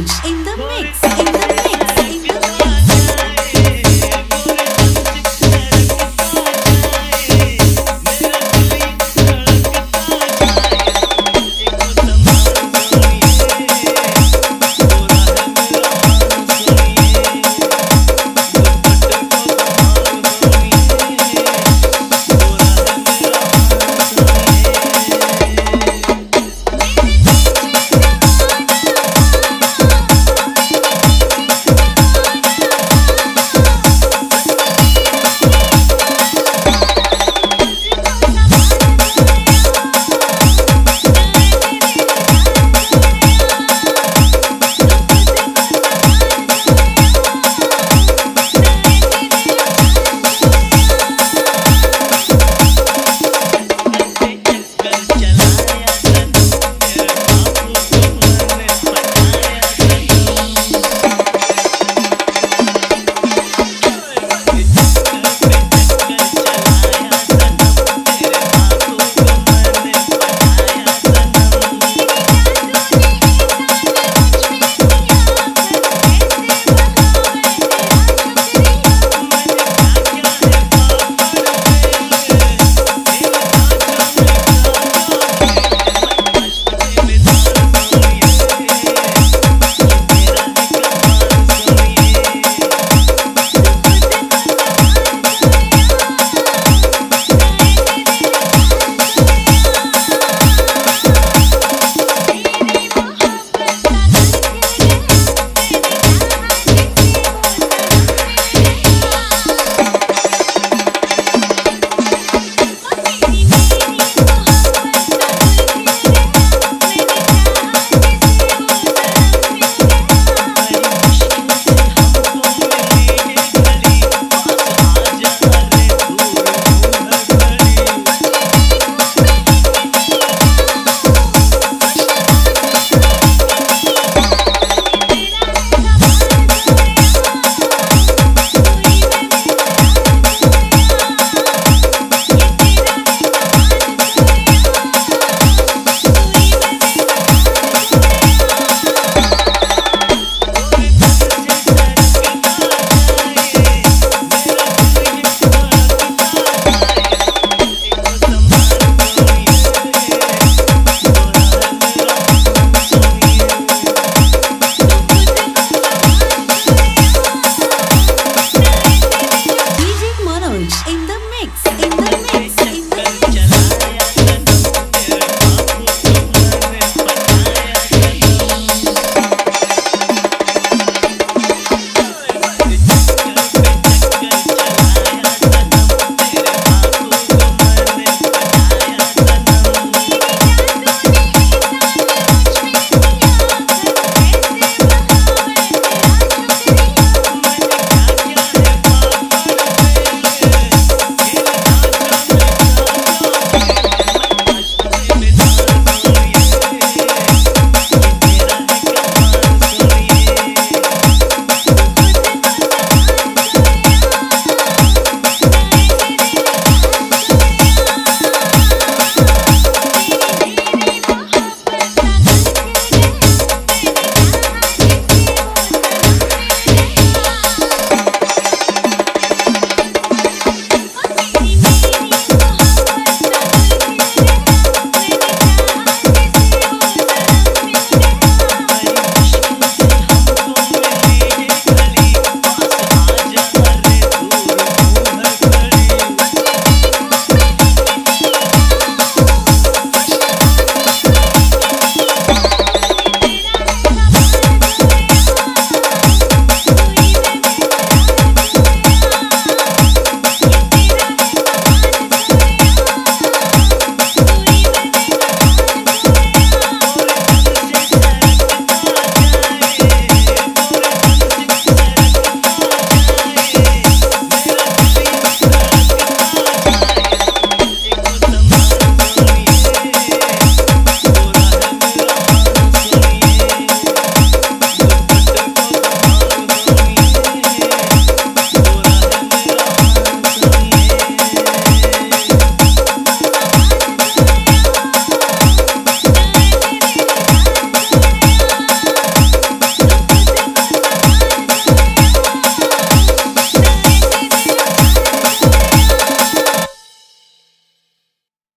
In the mix.